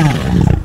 Oh.